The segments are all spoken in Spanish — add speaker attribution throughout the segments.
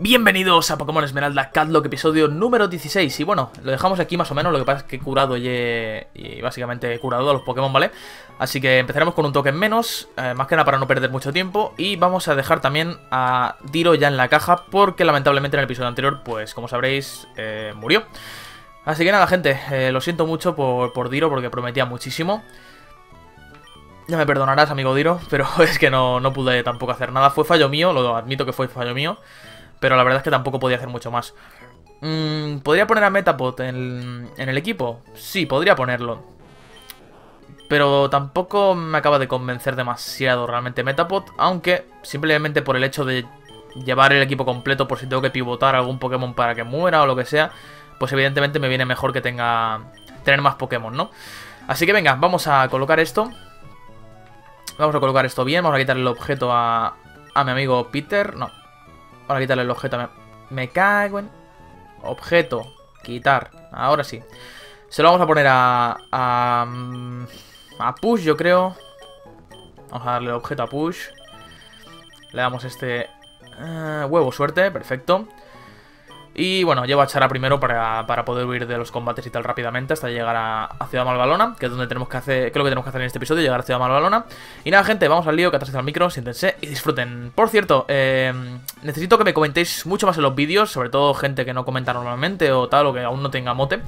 Speaker 1: Bienvenidos a Pokémon Esmeralda Catlock, episodio número 16 Y bueno, lo dejamos aquí más o menos, lo que pasa es que he curado y, y básicamente he curado a los Pokémon, ¿vale? Así que empezaremos con un token menos, eh, más que nada para no perder mucho tiempo Y vamos a dejar también a Diro ya en la caja Porque lamentablemente en el episodio anterior, pues como sabréis, eh, murió Así que nada gente, eh, lo siento mucho por, por Diro porque prometía muchísimo ya me perdonarás, amigo Diro, pero es que no, no pude tampoco hacer nada. Fue fallo mío, lo admito que fue fallo mío. Pero la verdad es que tampoco podía hacer mucho más. Mm, ¿Podría poner a Metapod en, en, el equipo? Sí, podría ponerlo. Pero tampoco me acaba de convencer demasiado realmente Metapod. Aunque simplemente por el hecho de llevar el equipo completo por si tengo que pivotar algún Pokémon para que muera o lo que sea. Pues evidentemente me viene mejor que tenga tener más Pokémon, ¿no? Así que venga, vamos a colocar esto. Vamos a colocar esto bien. Vamos a quitarle el objeto a, a mi amigo Peter. No, Ahora quitarle el objeto. Me, cago en... Objeto. Quitar. Ahora sí. Se lo vamos a poner a... A, mm, a Push, yo creo. Vamos a darle el objeto a Push. Le damos este... Uh, huevo, suerte. Perfecto. Y bueno, llevo a Chara primero para, poder huir de los combates y tal rápidamente hasta llegar a, Ciudad Malvalona, que es donde tenemos que hacer, creo que tenemos que hacer en este episodio, llegar a Ciudad Malvalona. Y nada, gente, vamos al lío, que atrás al micro, siéntense y disfruten. Por cierto, eh, necesito que me comentéis mucho más en los vídeos, sobre todo gente que no comenta normalmente o tal, o que aún no tenga mote.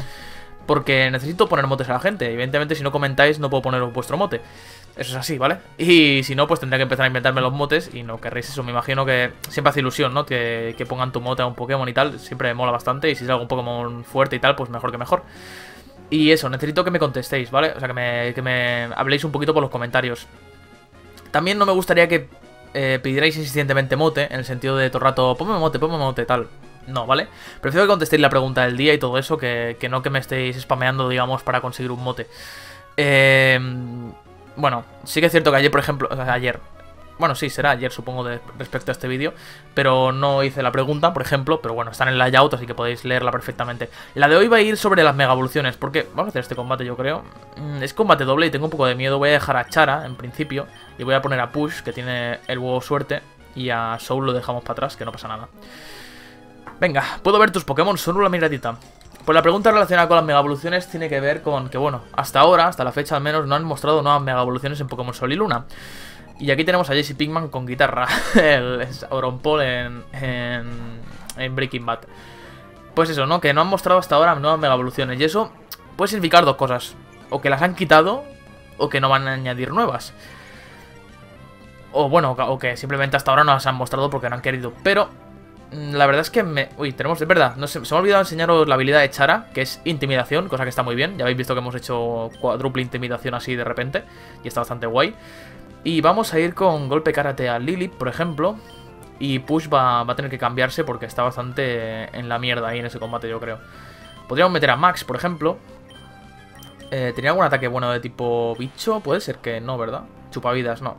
Speaker 1: Porque necesito poner motes a la gente. Evidentemente, si no comentáis, no puedo poner vuestro mote. Eso es así, ¿vale? Y si no, pues tendría que empezar a inventarme los motes y no querréis eso. Me imagino que siempre hace ilusión, ¿no? Que, pongan tu mote a un Pokémon y tal. Siempre me mola bastante y si es algún Pokémon fuerte y tal, pues mejor que mejor. Y eso, necesito que me contestéis, ¿vale? O sea, que me, que me habléis un poquito por los comentarios. También no me gustaría que eh, pidierais insistentemente mote, en el sentido de todo el rato, ponme mote, ponme mote, tal. No, ¿vale? Prefiero que contestéis la pregunta del día y todo eso, que, que no que me estéis spameando, digamos, para conseguir un mote. Eh bueno, sí que es cierto que ayer, por ejemplo, ayer, bueno, sí, será ayer, supongo, de, respecto a este vídeo. Pero no hice la pregunta, por ejemplo. Pero bueno, está en el layout, así que podéis leerla perfectamente. La de hoy va a ir sobre las mega evoluciones. Porque vamos a hacer este combate, yo creo. Mm, es combate doble y tengo un poco de miedo. Voy a dejar a Chara, en principio. Y voy a poner a Push, que tiene el huevo suerte. Y a Soul lo dejamos para atrás, que no pasa nada. Venga, puedo ver tus Pokémon, solo una miradita. Pues la pregunta relacionada con las mega evoluciones tiene que ver con que, bueno, hasta ahora, hasta la fecha al menos, no han mostrado nuevas mega evoluciones en Pokémon Sol y Luna. Y aquí tenemos a Jesse Pinkman con guitarra, el Auronpol en, en, en Breaking Bad. Pues eso, ¿no? Que no han mostrado hasta ahora nuevas mega evoluciones. Y eso puede significar dos cosas. O que las han quitado, o que no van a añadir nuevas. O bueno, o que simplemente hasta ahora no las han mostrado porque no han querido. Pero la verdad es que me... Uy, tenemos... Es verdad, no se, me ha olvidado enseñaros la habilidad de Chara, que es intimidación, cosa que está muy bien. Ya habéis visto que hemos hecho cuádruple intimidación así de repente, y está bastante guay. Y vamos a ir con golpe karate a Lilith, por ejemplo. Y Push va, a tener que cambiarse porque está bastante en la mierda ahí en ese combate, yo creo. Podríamos meter a Max, por ejemplo. Eh, ¿Tenía algún ataque bueno de tipo bicho? Puede ser que no, ¿verdad? Chupavidas, no.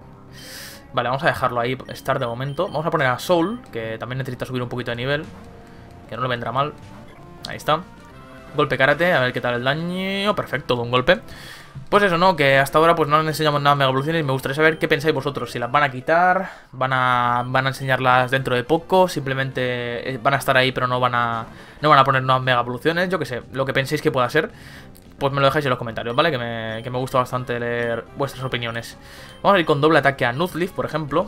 Speaker 1: Vale, vamos a dejarlo ahí estar de momento. Vamos a poner a Soul, que también necesita subir un poquito de nivel. Que no le vendrá mal. Ahí está. Golpe karate, a ver qué tal el daño. Perfecto, un golpe. Pues eso, ¿no? Que hasta ahora pues no les enseñamos nada de Mega Evoluciones me gustaría saber qué pensáis vosotros. Si las van a quitar, van a, van a enseñarlas dentro de poco, simplemente eh, van a estar ahí pero no van a, no van a poner nuevas Mega Evoluciones, yo qué sé, lo que penséis que pueda ser pues me lo dejáis en los comentarios, ¿vale? Que me, que me gusta bastante leer vuestras opiniones. Vamos a ir con doble ataque a Nuzleaf, por ejemplo.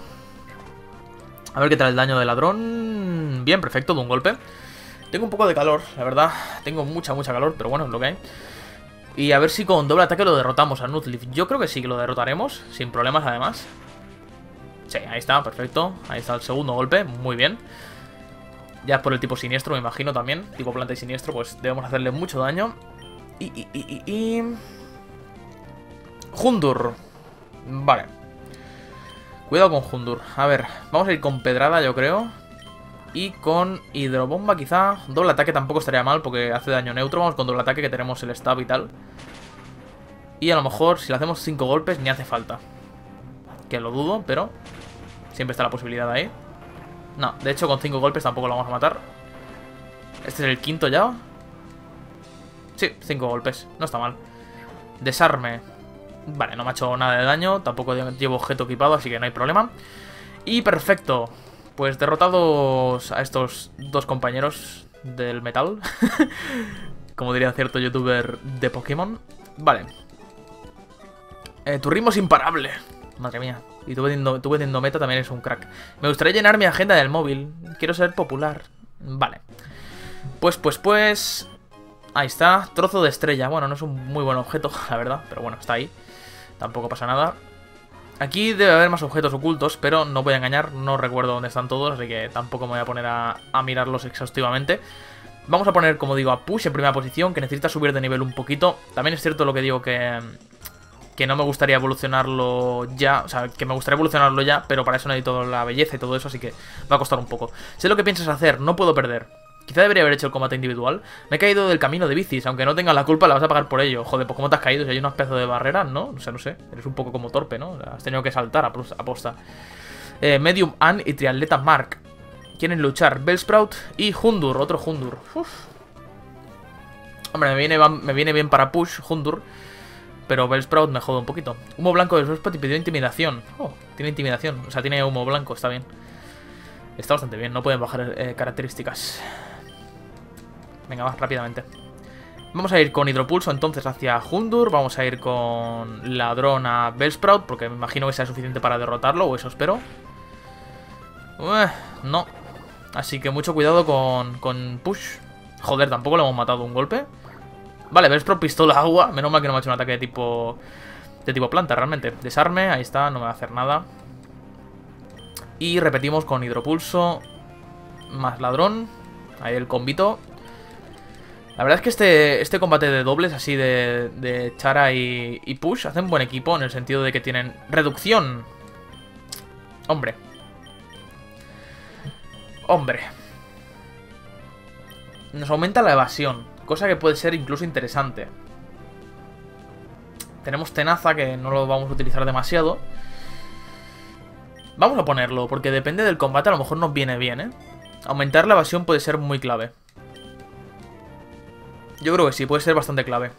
Speaker 1: A ver qué tal el daño del ladrón. Bien, perfecto, de un golpe. Tengo un poco de calor, la verdad. Tengo mucha, mucha calor, pero bueno, es lo que hay. Y a ver si con doble ataque lo derrotamos a Nuzleaf. Yo creo que sí que lo derrotaremos, sin problemas además. Sí, ahí está, perfecto. Ahí está el segundo golpe, muy bien. Ya por el tipo siniestro, me imagino también. Tipo planta y siniestro, pues debemos hacerle mucho daño. Y, y, y, y... Jundur. Vale. Cuidado con Jundur. A ver, vamos a ir con Pedrada, yo creo. Y con Hidrobomba quizá. Doble ataque tampoco estaría mal porque hace daño neutro. Vamos con doble ataque que tenemos el stab y tal. Y a lo mejor si le hacemos 5 golpes ni hace falta. Que lo dudo, pero siempre está la posibilidad ahí. No, de hecho con 5 golpes tampoco lo vamos a matar. Este es el quinto ya. Sí, cinco golpes. No está mal. Desarme. Vale, no me ha hecho nada de daño. Tampoco llevo objeto equipado, así que no hay problema. Y perfecto. pues derrotados a estos dos compañeros del metal, como diría cierto youtuber de Pokémon. Vale. Eh, tu ritmo es imparable. Madre mía. Y tu vendiendo meta también es un crack. Me gustaría llenar mi agenda del móvil. Quiero ser popular. Vale. Pues, pues, pues... Ahí está. Trozo de estrella. Bueno, no es un muy buen objeto, la verdad. Pero bueno, está ahí. Tampoco pasa nada. Aquí debe haber más objetos ocultos, pero no voy a engañar, no recuerdo dónde están todos, así que tampoco me voy a poner a, mirarlos exhaustivamente. Vamos a poner, como digo, a Push en primera posición, que necesita subir de nivel un poquito. También es cierto lo que digo que, que no me gustaría evolucionarlo ya, o sea, que me gustaría evolucionarlo ya, pero para eso necesito la belleza y todo eso, así que va a costar un poco. Sé lo que piensas hacer, no puedo perder. Quizá debería haber hecho el combate individual. Me he caído del camino de bicis, aunque no tenga la culpa, la vas a pagar por ello. Joder, pues cómo te has caído, si hay unos pedazos de barreras, ¿no? O sea, no sé, eres un poco como torpe, ¿no? Has tenido que saltar a posta. Eh, Medium Ann y Triatleta Mark. Quieren luchar Bellsprout y Hundur, otro Hundur. Hombre, me viene, me viene bien para push Hundur, pero Bellsprout me jode un poquito. Humo blanco de Bellsprout y pidió intimidación. Oh, tiene intimidación, o sea, tiene humo blanco, está bien. Está bastante bien, no pueden bajar eh, características. Venga, va, rápidamente. Vamos a ir con Hidropulso entonces hacia Hundur. Vamos a ir con Ladrón a Bellsprout, porque me imagino que sea suficiente para derrotarlo, o eso espero. no. Así que mucho cuidado con, con Push. Joder, tampoco le hemos matado un golpe. Vale, Bellsprout, pistola, agua. Menos mal que no me ha hecho un ataque de tipo... De tipo planta, realmente. Desarme, ahí está, no me va a hacer nada. Y repetimos con Hidropulso. Más Ladrón. Ahí el combito. La verdad es que este, este combate de dobles, así de, Chara y, Push, hacen buen equipo en el sentido de que tienen reducción. Hombre. Hombre. Nos aumenta la evasión, cosa que puede ser incluso interesante. Tenemos tenaza, que no lo vamos a utilizar demasiado. Vamos a ponerlo, porque depende del combate, a lo mejor nos viene bien, ¿eh? Aumentar la evasión puede ser muy clave. Yo creo que sí, puede ser bastante clave.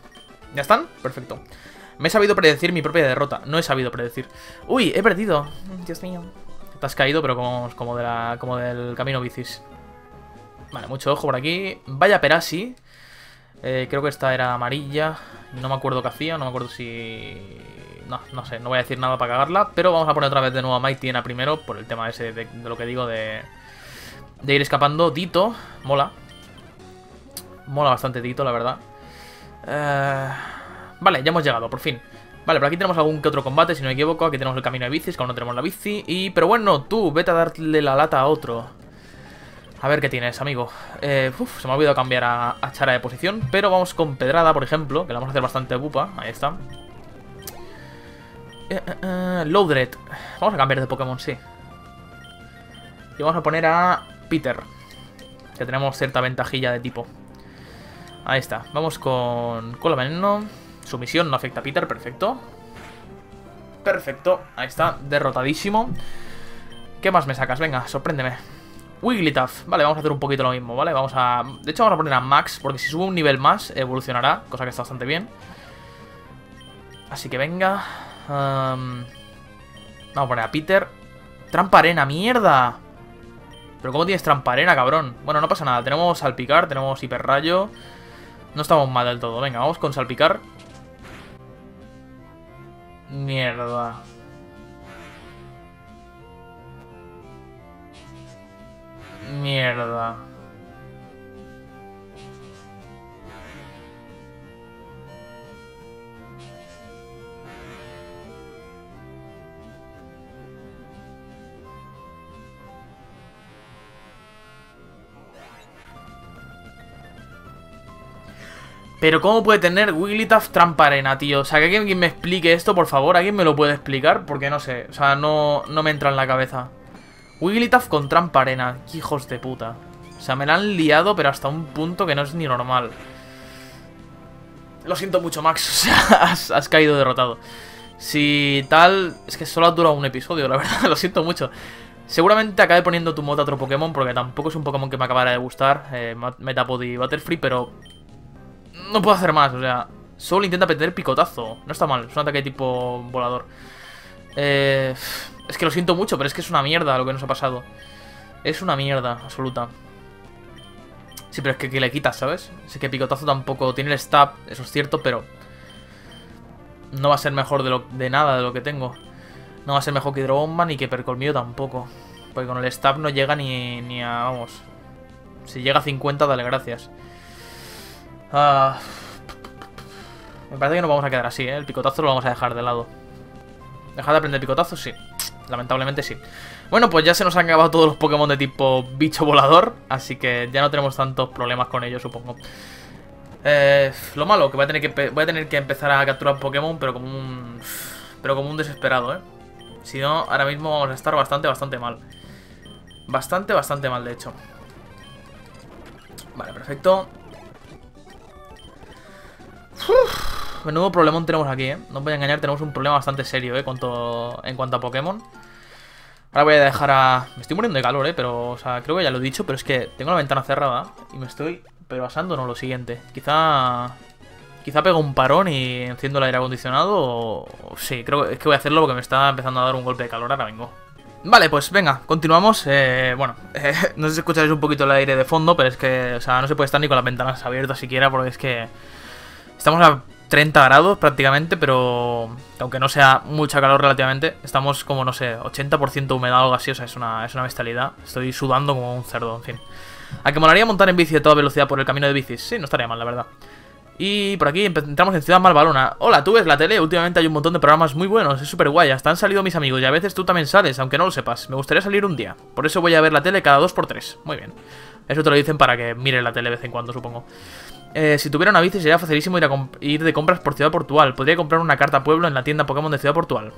Speaker 1: ¿Ya están? Perfecto. Me he sabido predecir mi propia derrota. No he sabido predecir. ¡Uy! He perdido. Dios mío. Te has caído, pero como, como, de la, como del camino bicis. Vale, mucho ojo por aquí. Vaya Perasi. Eh, creo que esta era amarilla. No me acuerdo qué hacía. No me acuerdo si... No, no sé. No voy a decir nada para cagarla. Pero vamos a poner otra vez de nuevo a Mighty en a primero. Por el tema ese de, de lo que digo de... De ir escapando. Dito. Mola. Mola bastante Dito, la verdad. Eh, vale, ya hemos llegado, por fin. Vale, por aquí tenemos algún que otro combate, si no me equivoco. Aquí tenemos el camino de bicis, que aún no tenemos la bici. Y, pero bueno, tú, vete a darle la lata a otro. A ver qué tienes, amigo. Eh, se me ha olvidado cambiar a, Chara de posición. Pero vamos con Pedrada, por ejemplo, que la vamos a hacer bastante bupa. Ahí está. Eh, eh, Loudred. Vamos a cambiar de Pokémon, sí. Y vamos a poner a Peter. Que tenemos cierta ventajilla de tipo. Ahí está. Vamos con Cola Veneno. Sumisión no afecta a Peter, perfecto. Perfecto. Ahí está, derrotadísimo. ¿Qué más me sacas? Venga, sorpréndeme. Wigglytuff. Vale, vamos a hacer un poquito lo mismo, ¿vale? Vamos a... De hecho, vamos a poner a Max, porque si sube un nivel más, evolucionará, cosa que está bastante bien. Así que venga. Vamos a poner a Peter. Trampa arena, mierda. Pero ¿cómo tienes trampa arena, cabrón? Bueno, no pasa nada. Tenemos salpicar, tenemos hiperrayo. No estamos mal del todo. Venga, vamos con salpicar. Mierda. Mierda. Pero ¿cómo puede tener Wigglytuff trampa arena, tío? O sea, que alguien me explique esto, por favor. ¿Alguien me lo puede explicar? Porque no sé. O sea, no, no me entra en la cabeza. Wigglytuff con trampa arena. Hijos de puta. O sea, me la han liado, pero hasta un punto que no es ni normal. Lo siento mucho, Max. O sea, has, caído derrotado. Si tal... Es que solo ha durado un episodio, la verdad. Lo siento mucho. Seguramente acabe poniendo tu moto a otro Pokémon, porque tampoco es un Pokémon que me acabara de gustar. Eh, Metapod y Butterfree, pero no puedo hacer más, o sea... Solo intenta meter picotazo. No está mal, es un ataque tipo volador. Eh, es que lo siento mucho, pero es que es una mierda lo que nos ha pasado. Es una mierda absoluta. Sí, pero es que, que le quitas, ¿sabes? Sé que picotazo tampoco tiene el stab, eso es cierto, pero... No va a ser mejor de, nada de lo que tengo. No va a ser mejor que hidrobomba ni que percolmillo tampoco. Porque con el stab no llega ni, ni a... Vamos. Si llega a 50, dale gracias. Ah, me parece que nos vamos a quedar así, ¿eh? El picotazo lo vamos a dejar de lado. ¿Dejar de aprender picotazo? Sí. Lamentablemente sí. Bueno, pues ya se nos han acabado todos los Pokémon de tipo bicho volador. Así que ya no tenemos tantos problemas con ellos, supongo. Eh, lo malo, que voy a, tener que voy a tener que empezar a capturar Pokémon, pero como un... Pero como un desesperado, ¿eh? Si no, ahora mismo vamos a estar bastante, bastante mal. Bastante, bastante mal, de hecho. Vale, perfecto. Menudo problemón tenemos aquí, ¿eh? No os voy a engañar, tenemos un problema bastante serio, ¿eh? en cuanto a Pokémon. Ahora voy a dejar a... Me estoy muriendo de calor, ¿eh? Pero, o sea, creo que ya lo he dicho, pero es que tengo la ventana cerrada y me estoy... Pero asando no lo siguiente. Quizá... Quizá pego un parón y enciendo el aire acondicionado o... Sí, creo que es que voy a hacerlo porque me está empezando a dar un golpe de calor. Ahora vengo. Vale, pues venga, continuamos. Eh, bueno, no sé si escucháis un poquito el aire de fondo, pero es que, o sea, no se puede estar ni con las ventanas abiertas siquiera porque es que... Estamos a 30 grados prácticamente, pero aunque no sea mucha calor relativamente, estamos como, no sé, 80% humedad o algo así, o sea, es una, es una bestialidad. Estoy sudando como un cerdo, en fin. ¿A que molaría montar en bici a toda velocidad por el camino de bicis? Sí, no estaría mal, la verdad. Y por aquí entramos en Ciudad Malvalona. Hola, ¿tú ves la tele? Últimamente hay un montón de programas muy buenos, es súper guay. Hasta han salido mis amigos y a veces tú también sales, aunque no lo sepas. Me gustaría salir un día. Por eso voy a ver la tele cada dos por tres. Muy bien. Eso te lo dicen para que mire la tele de vez en cuando, supongo. Eh, si tuviera una bici sería facilísimo ir, a de compras por Ciudad Portugal. Podría comprar una carta pueblo en la tienda Pokémon de Ciudad Portugal.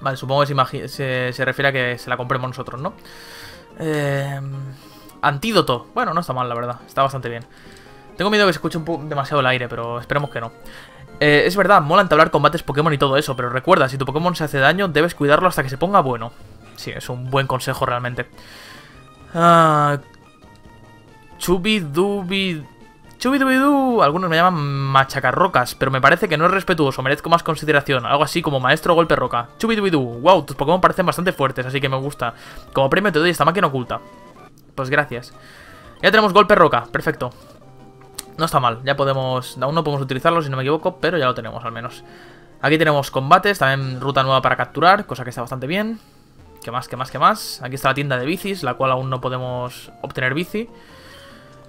Speaker 1: Vale, supongo que se, refiere a que se la compremos nosotros, ¿no? Eh, antídoto. Bueno, no está mal, la verdad. Está bastante bien. Tengo miedo que se escuche un poco demasiado el aire, pero esperemos que no. Eh, es verdad, mola entablar combates Pokémon y todo eso, pero recuerda, si tu Pokémon se hace daño, debes cuidarlo hasta que se ponga bueno. Sí, es un buen consejo realmente. Ah, Chubidubi... Chubidubidú. Algunos me llaman machacarrocas, pero me parece que no es respetuoso, merezco más consideración. Algo así como maestro golpe roca. Chubidubidú. Wow, tus Pokémon parecen bastante fuertes, así que me gusta. Como premio te doy esta máquina oculta. Pues gracias. Ya tenemos golpe roca, perfecto. No está mal, ya podemos... Aún no podemos utilizarlo si no me equivoco, pero ya lo tenemos al menos. Aquí tenemos combates, también ruta nueva para capturar, cosa que está bastante bien. ¿Qué más, qué más, qué más? Aquí está la tienda de bicis, la cual aún no podemos obtener bici.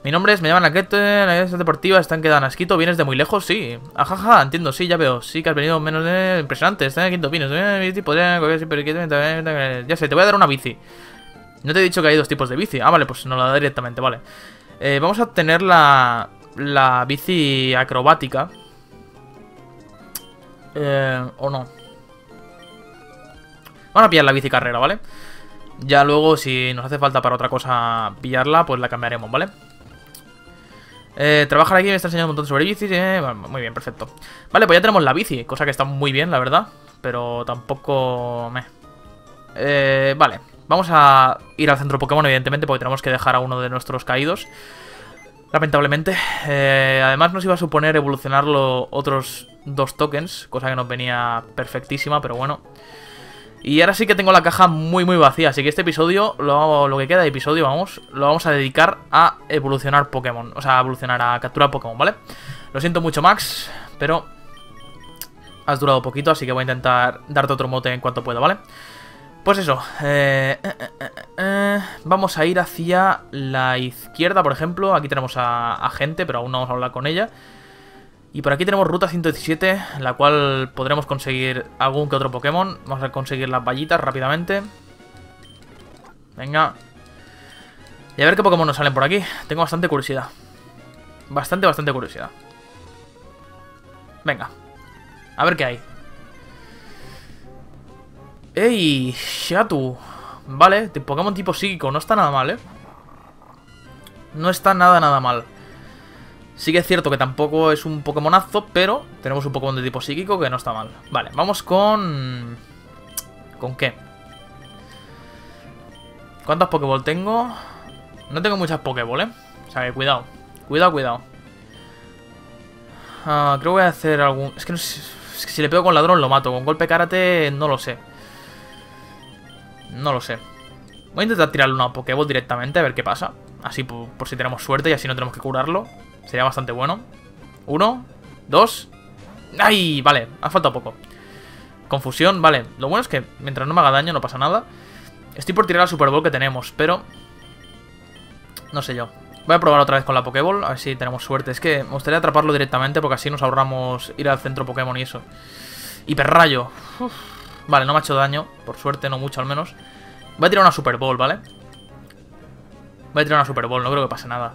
Speaker 1: Mi nombre es, me llaman Aquete, la deportiva está en Quedanasquito, ¿vienes de muy lejos? Sí. Ajaja, entiendo, sí, ya veo. Sí que has venido menos de... Impresionante, está en Quinto Pinos. Eh, ya sé, te voy a dar una bici. No te he dicho que hay dos tipos de bici. Ah, vale, pues no la da directamente, vale. Eh, vamos a tener la, la bici acrobática. Eh, o no. Vamos a pillar la bici carrera, ¿vale? Ya luego, si nos hace falta para otra cosa pillarla, pues la cambiaremos, ¿vale? Eh, trabajar aquí me está enseñando un montón sobre bicis. Eh, muy bien, perfecto. Vale, pues ya tenemos la bici, cosa que está muy bien, la verdad. Pero tampoco... Me... Eh, vale, vamos a ir al centro Pokémon, evidentemente, porque tenemos que dejar a uno de nuestros caídos. Lamentablemente. Eh, además nos iba a suponer evolucionarlo otros dos tokens, cosa que nos venía perfectísima, pero bueno... Y ahora sí que tengo la caja muy muy vacía, así que este episodio, lo, lo que queda de episodio, vamos, lo vamos a dedicar a evolucionar Pokémon, o sea, a evolucionar, a capturar Pokémon, ¿vale? Lo siento mucho, Max, pero has durado poquito, así que voy a intentar darte otro mote en cuanto pueda, ¿vale? Pues eso, eh, eh, eh, vamos a ir hacia la izquierda, por ejemplo, aquí tenemos a, a gente, pero aún no vamos a hablar con ella. Y por aquí tenemos ruta 117, la cual podremos conseguir algún que otro Pokémon. Vamos a conseguir las vallitas rápidamente. Venga. Y a ver qué Pokémon nos salen por aquí. Tengo bastante curiosidad. Bastante, bastante curiosidad. Venga. A ver qué hay. ¡Ey! Shatu. Vale, Pokémon tipo psíquico. No está nada mal, ¿eh? No está nada, nada mal. Sí que es cierto que tampoco es un Pokémonazo, pero tenemos un Pokémon de tipo psíquico que no está mal. Vale, vamos con... ¿Con qué? ¿Cuántas Pokéball tengo? No tengo muchas Pokéball, ¿eh? O sea que cuidado. Cuidado, cuidado. Ah, creo que voy a hacer algún... Es que, no sé... es que si le pego con ladrón lo mato. Con golpe karate no lo sé. No lo sé. Voy a intentar tirarle una Pokéball directamente, a ver qué pasa. Así por, por, si tenemos suerte y así no tenemos que curarlo. Sería bastante bueno. Uno, dos... ¡Ay! Vale, ha faltado poco. Confusión, vale. Lo bueno es que mientras no me haga daño no pasa nada. Estoy por tirar la Super Bowl que tenemos, pero... No sé yo. Voy a probar otra vez con la Pokéball, a ver si tenemos suerte. Es que me gustaría atraparlo directamente porque así nos ahorramos ir al centro Pokémon y eso. Hiperrayo. Vale, no me ha hecho daño, por suerte, no mucho al menos. Voy a tirar una Super Bowl, ¿vale? Voy a tirar una Super Bowl, no creo que pase nada.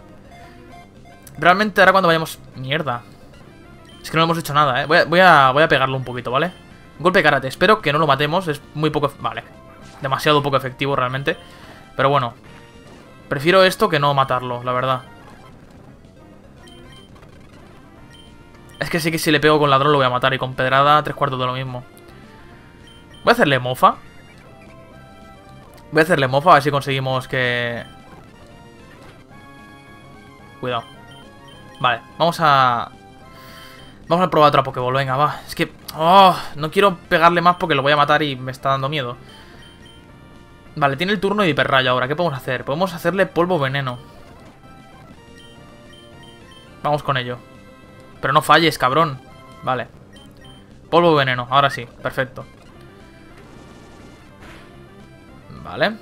Speaker 1: Realmente ahora cuando vayamos... Mierda. Es que no hemos hecho nada, ¿eh? Voy a, voy a, voy a pegarlo un poquito, ¿vale? Golpe karate. Espero que no lo matemos. Es muy poco... Vale. Demasiado poco efectivo realmente. Pero bueno, Prefiero esto que no matarlo, la verdad. Es que sí que si le pego con ladrón lo voy a matar y con pedrada tres cuartos de lo mismo. Voy a hacerle mofa. Voy a hacerle mofa a ver si conseguimos que... Cuidado. Vale, vamos a... Vamos a probar otra Pokéball, venga, va. Es que... Oh, no quiero pegarle más porque lo voy a matar y me está dando miedo. Vale, tiene el turno de hiperrayo ahora. ¿Qué podemos hacer? Podemos hacerle polvo veneno. Vamos con ello. Pero no falles, cabrón. Vale. Polvo veneno, ahora sí. Perfecto. Vale.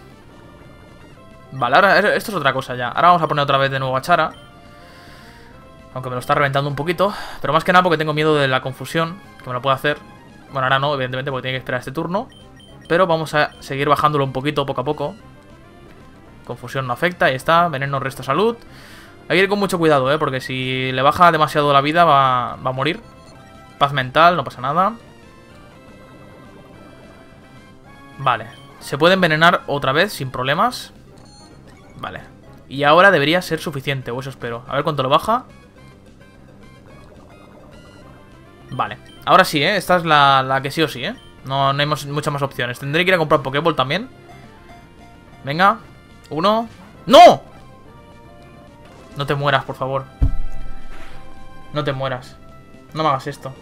Speaker 1: Vale, ahora esto es otra cosa ya. Ahora vamos a poner otra vez de nuevo a Chara. Aunque me lo está reventando un poquito. Pero más que nada porque tengo miedo de la confusión. Que me lo pueda hacer. Bueno, ahora no, evidentemente, porque tiene que esperar este turno. Pero vamos a seguir bajándolo un poquito, poco a poco. Confusión no afecta, ahí está. Veneno resta salud. Hay que ir con mucho cuidado, ¿eh? Porque si le baja demasiado la vida va, va a morir. Paz mental, no pasa nada. Vale. Se puede envenenar otra vez sin problemas. Vale. Y ahora debería ser suficiente, o eso espero. A ver cuánto lo baja. Vale. Ahora sí, ¿eh? Esta es la, la que sí o sí, ¿eh? No, no hay muchas más opciones. Tendré que ir a comprar Pokéball también. Venga. Uno. ¡No! No te mueras, por favor. No te mueras. No me hagas esto.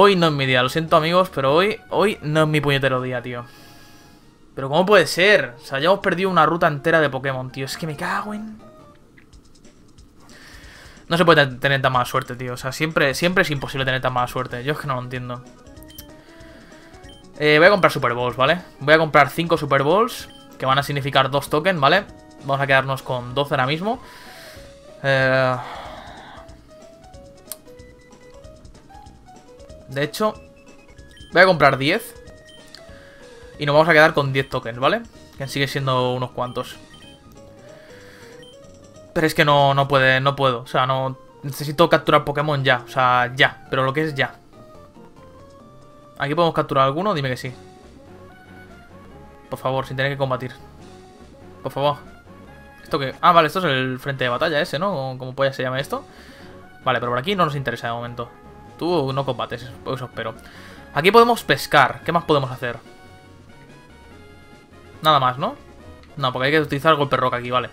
Speaker 1: Hoy no es mi día, lo siento amigos, pero hoy, hoy no es mi puñetero día, tío. Pero ¿cómo puede ser? O sea, ya hemos perdido una ruta entera de Pokémon, tío. Es que me cago en... No se puede tener tan mala suerte, tío. O sea, siempre, siempre es imposible tener tan mala suerte. Yo es que no lo entiendo. Eh, voy a comprar Super Balls, ¿vale? Voy a comprar 5 Super Balls, que van a significar 2 tokens, ¿vale? Vamos a quedarnos con 12 ahora mismo. Eh... De hecho, voy a comprar 10. Y nos vamos a quedar con 10 tokens, ¿vale? Que sigue siendo unos cuantos. Pero es que no, no puede, no puedo. O sea, no... Necesito capturar Pokémon ya. O sea, ya. Pero lo que es ya. ¿Aquí podemos capturar alguno? Dime que sí. Por favor, sin tener que combatir. Por favor. ¿Esto qué? Ah, vale, esto es el frente de batalla ese, ¿no? ¿Cómo puede se llama esto? Vale, pero por aquí no nos interesa de momento. Tú no combates, eso espero. Aquí podemos pescar. ¿Qué más podemos hacer? Nada más, ¿no? No, porque hay que utilizar golpe roca aquí, vale.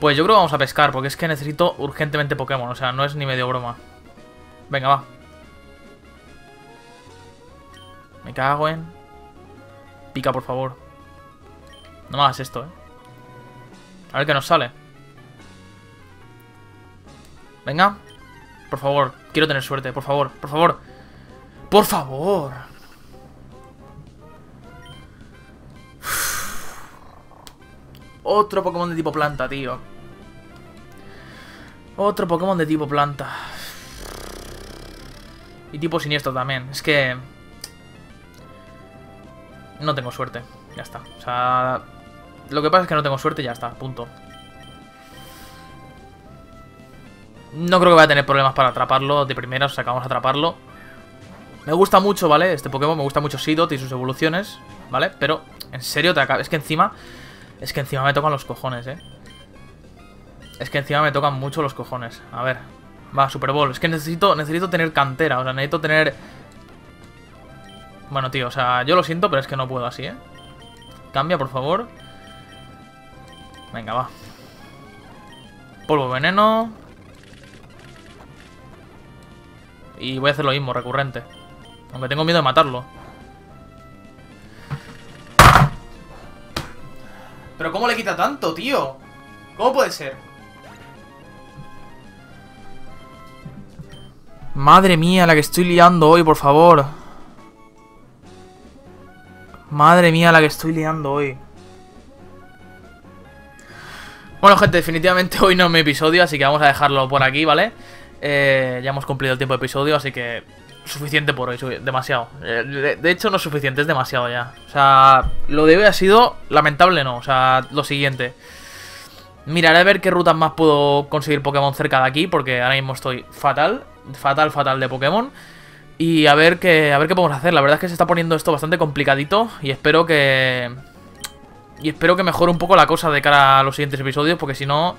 Speaker 1: Pues yo creo que vamos a pescar, porque es que necesito urgentemente Pokémon. O sea, no es ni medio broma. Venga, va. Me cago en... Pica, por favor. No me hagas esto, eh. A ver qué nos sale. Venga. Por favor, quiero tener suerte, por favor, por favor. ¡Por favor! Otro Pokémon de tipo planta, tío. Otro Pokémon de tipo planta. Y tipo siniestro también. Es que... No tengo suerte. Ya está. O sea... Lo que pasa es que no tengo suerte y ya está. Punto. No creo que vaya a tener problemas para atraparlo de primera. O sea, que vamos a atraparlo. Me gusta mucho, ¿vale? Este Pokémon. Me gusta mucho Seedot y sus evoluciones. ¿Vale? Pero, en serio, te acaba... es que encima... Es que encima me tocan los cojones, ¿eh? Es que encima me tocan mucho los cojones. A ver. Va, Super Bowl. Es que necesito, necesito tener cantera. O sea, necesito tener... Bueno, tío, o sea, yo lo siento, pero es que no puedo así, ¿eh? Cambia, por favor. Venga, va. Polvo veneno. Y voy a hacer lo mismo, recurrente. Aunque tengo miedo de matarlo. ¿Pero cómo le quita tanto, tío? ¿Cómo puede ser? Madre mía, la que estoy liando hoy, por favor. Madre mía, la que estoy liando hoy. Bueno, gente, definitivamente hoy no es mi episodio, así que vamos a dejarlo por aquí, ¿vale? Eh, ya hemos cumplido el tiempo de episodio, así que suficiente por hoy, demasiado. Eh, de, hecho, no es suficiente, es demasiado ya. O sea, lo de hoy ha sido lamentable, no. O sea, lo siguiente. Miraré a ver qué rutas más puedo conseguir Pokémon cerca de aquí, porque ahora mismo estoy fatal, fatal, fatal de Pokémon. Y a ver qué, a ver qué podemos hacer. La verdad es que se está poniendo esto bastante complicadito y espero que... Y espero que mejore un poco la cosa de cara a los siguientes episodios, porque si no...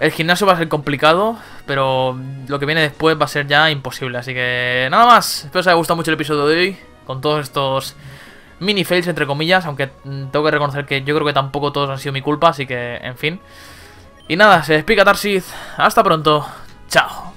Speaker 1: El gimnasio va a ser complicado, pero lo que viene después va a ser ya imposible. Así que nada más. Espero os haya gustado mucho el episodio de hoy. Con todos estos mini fails, entre comillas. Aunque tengo que reconocer que yo creo que tampoco todos han sido mi culpa. Así que, en fin. Y nada, se despica Tarsis. Hasta pronto. Chao.